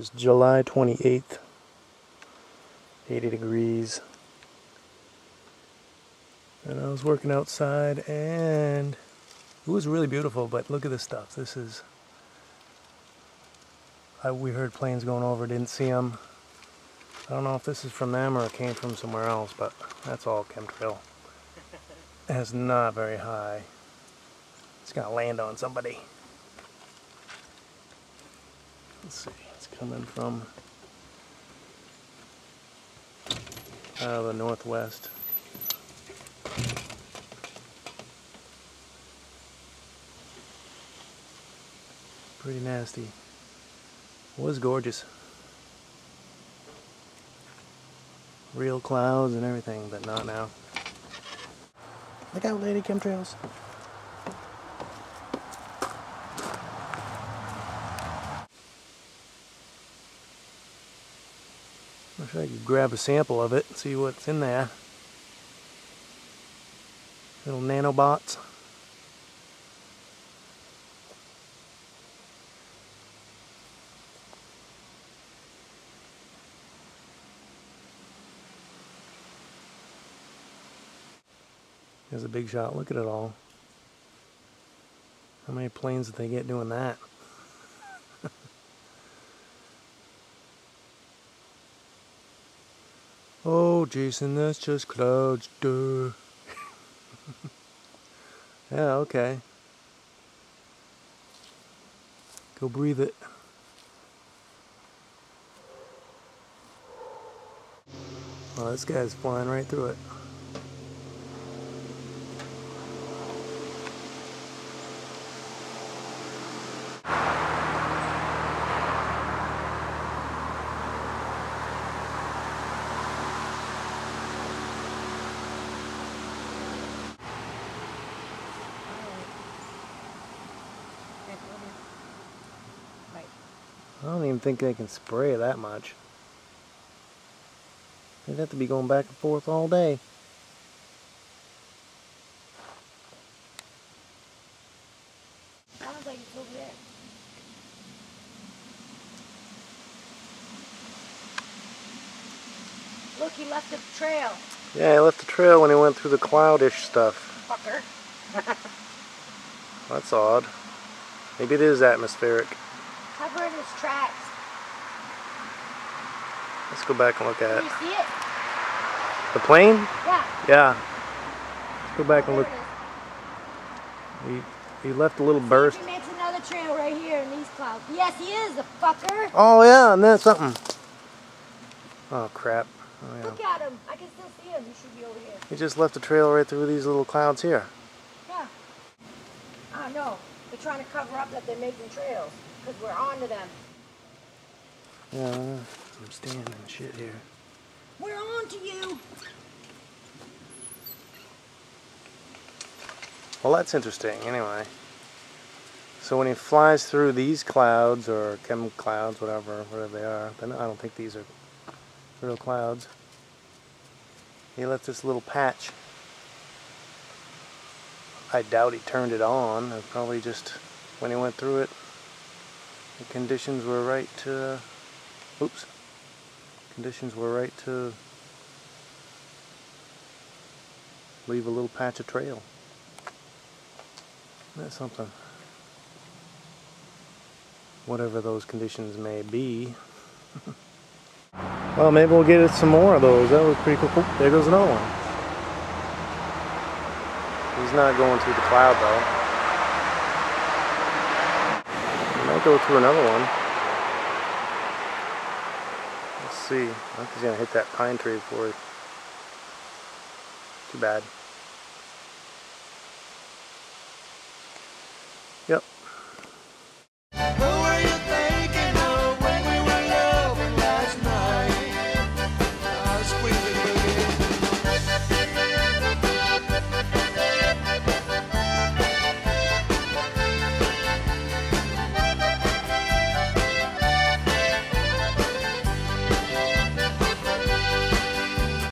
It's July 28th, 80 degrees. And I was working outside and it was really beautiful, but look at this stuff. This is, I, we heard planes going over, didn't see them. I don't know if this is from them or it came from somewhere else, but that's all chemtrail. It's not very high. It's gonna land on somebody. Let's see, it's coming from out of the northwest. Pretty nasty. Was gorgeous. Real clouds and everything, but not now. Look out, lady chemtrails. Wish I could grab a sample of it and see what's in there. Little nanobots. There's a big shot. Look at it all. How many planes did they get doing that? Oh, Jason, that's just clouds. Duh. yeah, okay. Go breathe it. Oh, this guy's flying right through it. I don't even think they can spray that much. They'd have to be going back and forth all day. Sounds like it's over there. Look, he left a trail, Yeah, he left a trail when he went through the cloudish stuff. fucker. That's odd. Maybe it is atmospheric. Tracks. Let's go back and look at Can it. you see it? The plane? Yeah. Yeah. Let's go back and look. He, he left a little See burst. He makes another trail right here in these clouds. Yes, he is, the fucker. Oh yeah, and then something. Oh crap. Oh yeah. Look at him. I can still see him. He should be over here. He just left a trail right through these little clouds here. Yeah. Ah, no. They're trying to cover up that they're making trails. Because we're on to them. Yeah, I'm standing shit here. We're on to you. Well, that's interesting anyway. So when he flies through these clouds or chem clouds, whatever, whatever they are, then I don't think these are real clouds. He left this little patch. I doubt he turned it on. It probably just when he went through it, the conditions were right to. Oops. Conditions were right to leave a little patch of trail. That's something. Whatever those conditions may be. well, maybe we'll get some more of those. That was pretty cool. There goes another one. He's not going through the cloud though. might go through another one. Let's see. I think he's going to hit that pine tree before it. Too bad. Yep.